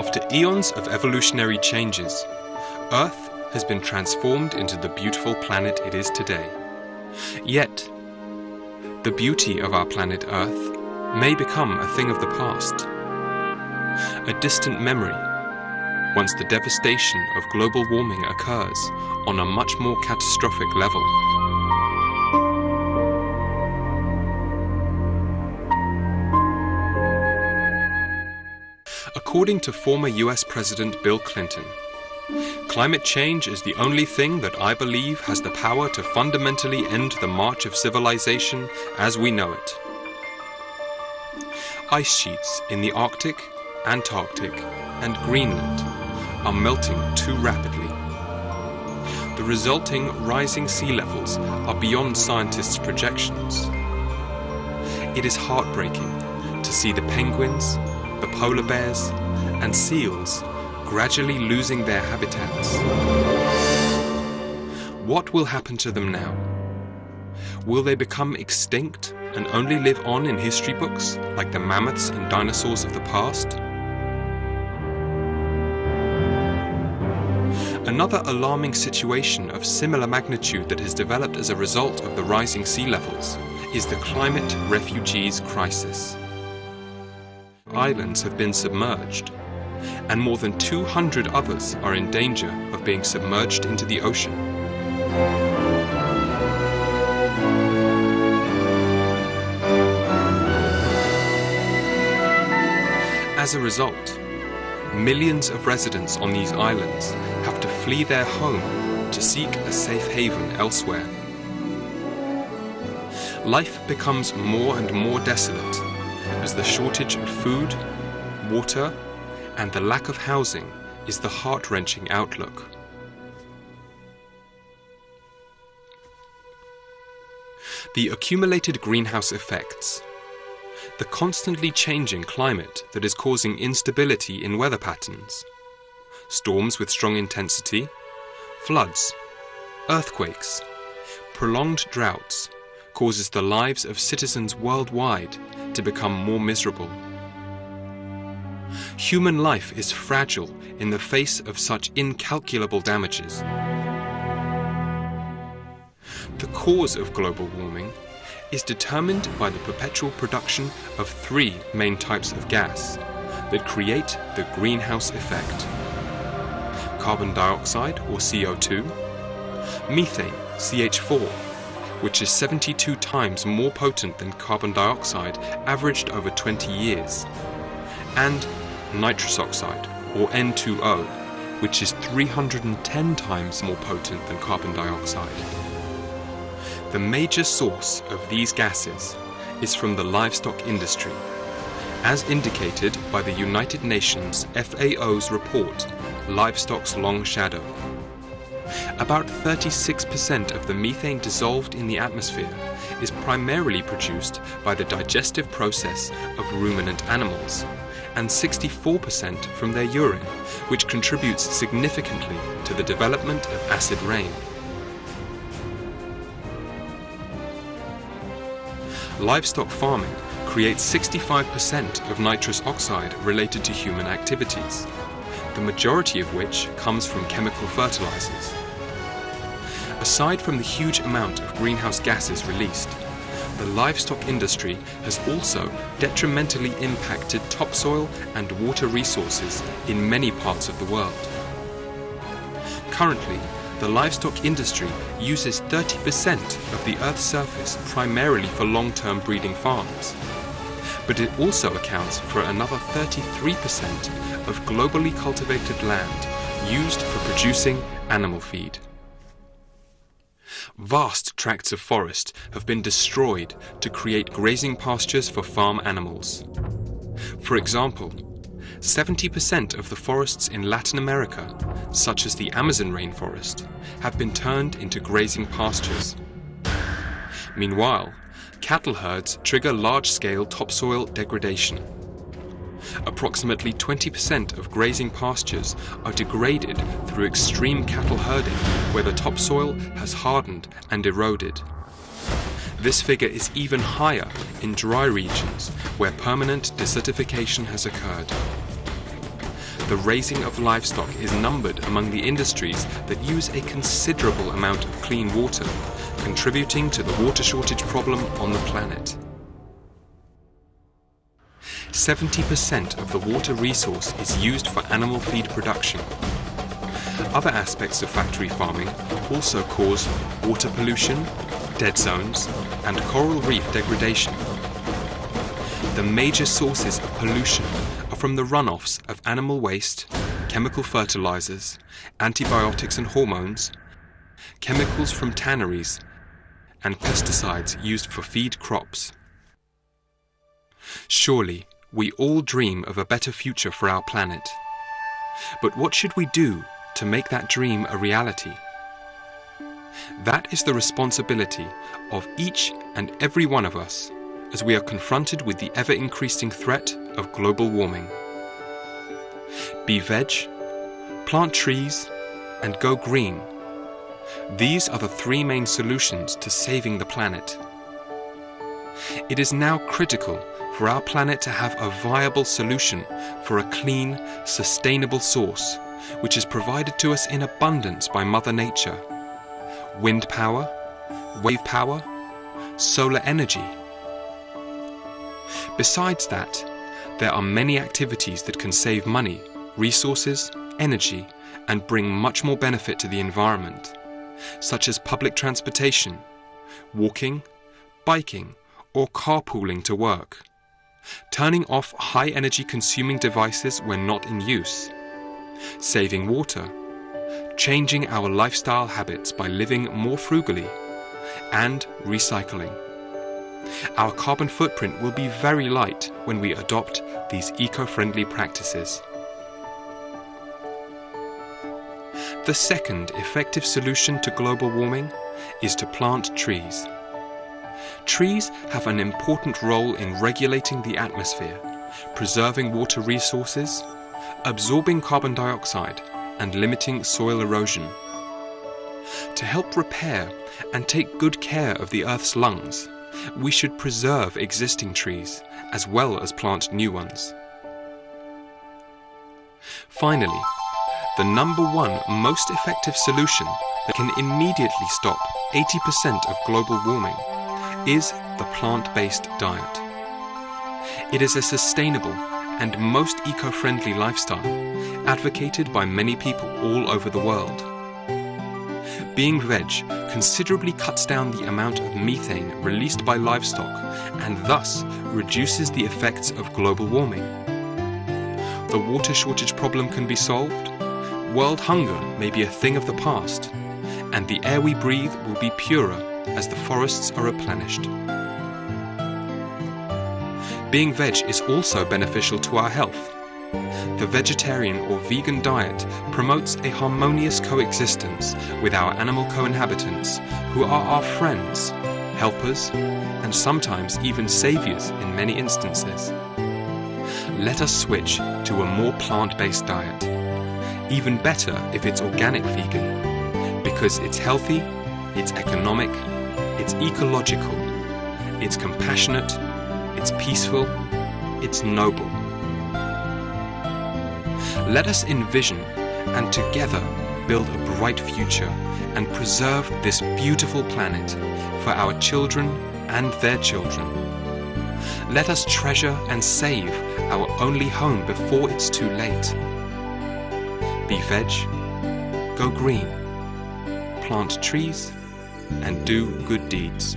After eons of evolutionary changes, Earth has been transformed into the beautiful planet it is today. Yet, the beauty of our planet Earth may become a thing of the past, a distant memory once the devastation of global warming occurs on a much more catastrophic level. According to former US President Bill Clinton, climate change is the only thing that I believe has the power to fundamentally end the march of civilization as we know it. Ice sheets in the Arctic, Antarctic, and Greenland are melting too rapidly. The resulting rising sea levels are beyond scientists' projections. It is heartbreaking to see the penguins, the polar bears, and seals gradually losing their habitats. What will happen to them now? Will they become extinct and only live on in history books like the mammoths and dinosaurs of the past? Another alarming situation of similar magnitude that has developed as a result of the rising sea levels is the climate refugees crisis. Islands have been submerged, and more than 200 others are in danger of being submerged into the ocean. As a result, millions of residents on these islands have to flee their home to seek a safe haven elsewhere. Life becomes more and more desolate as the shortage of food, water, and the lack of housing is the heart wrenching outlook. The accumulated greenhouse effects, the constantly changing climate that is causing instability in weather patterns, storms with strong intensity, floods, earthquakes, prolonged droughts, causes the lives of citizens worldwide to become more miserable. Human life is fragile in the face of such incalculable damages. The cause of global warming is determined by the perpetual production of three main types of gas that create the greenhouse effect carbon dioxide, or CO2, methane, CH4, which is 72 times more potent than carbon dioxide averaged over 20 years, and nitrous oxide, or N2O, which is 310 times more potent than carbon dioxide. The major source of these gases is from the livestock industry, as indicated by the United Nations FAO's report, Livestock's Long Shadow. About 36% of the methane dissolved in the atmosphere is primarily produced by the digestive process of ruminant animals, and 64% from their urine, which contributes significantly to the development of acid rain. Livestock farming creates 65% of nitrous oxide related to human activities, the majority of which comes from chemical fertilizers. Aside from the huge amount of greenhouse gases released, the livestock industry has also detrimentally impacted topsoil and water resources in many parts of the world. Currently, the livestock industry uses 30% of the Earth's surface primarily for long-term breeding farms. But it also accounts for another 33% of globally cultivated land used for producing animal feed. Vast tracts of forest have been destroyed to create grazing pastures for farm animals. For example, 70% of the forests in Latin America, such as the Amazon rainforest, have been turned into grazing pastures. Meanwhile, cattle herds trigger large-scale topsoil degradation. Approximately 20% of grazing pastures are degraded through extreme cattle herding where the topsoil has hardened and eroded. This figure is even higher in dry regions where permanent desertification has occurred. the raising of livestock is numbered among the industries that use a considerable amount of clean water, contributing to the water shortage problem on the planet. 70% of the water resource is used for animal feed production. Other aspects of factory farming also cause water pollution, dead zones, and coral reef degradation. The major sources of pollution are from the runoffs of animal waste, chemical fertilizers, antibiotics and hormones, chemicals from tanneries, and pesticides used for feed crops. Surely, we all dream of a better future for our planet. But what should we do to make that dream a reality? That is the responsibility of each and every one of us as we are confronted with the ever increasing threat of global warming. Be veg, plant trees, and go green. These are the three main solutions to saving the planet. It is now critical for our planet to have a viable solution for a clean, sustainable source, which is provided to us in abundance by Mother Nature. Wind power, wave power, solar energy. Besides that, there are many activities that can save money, resources, energy, and bring much more benefit to the environment, such as public transportation, walking, biking, or carpooling to work turning off high energy consuming devices when not in use, saving water, changing our lifestyle habits by living more frugally, and recycling. Our carbon footprint will be very light when we adopt these eco friendly practices. The second effective solution to global warming is to plant trees. Trees have an important role in regulating the atmosphere, preserving water resources, absorbing carbon dioxide, and limiting soil erosion. To help repair and take good care of the Earth's lungs, we should preserve existing trees as well as plant new ones. Finally, the number one most effective solution that can immediately stop 80% of global warming is the plant-based diet. It is a sustainable and most eco-friendly lifestyle advocated by many people all over the world. Being veg considerably cuts down the amount of methane released by livestock and thus reduces the effects of global warming. The water shortage problem can be solved, world hunger may be a thing of the past, and the air we breathe will be purer as the forests are replenished. Being veg is also beneficial to our health. The vegetarian or vegan diet promotes a harmonious coexistence with our animal co-inhabitants who are our friends, helpers, and sometimes even saviors in many instances. Let us switch to a more plant-based diet. Even better if it's organic vegan, because it's healthy, it's economic, it's ecological, it's compassionate, it's peaceful, it's noble. Let us envision and together build a bright future and preserve this beautiful planet for our children and their children. Let us treasure and save our only home before it's too late. Be veg, go green, plant trees, and do good deeds.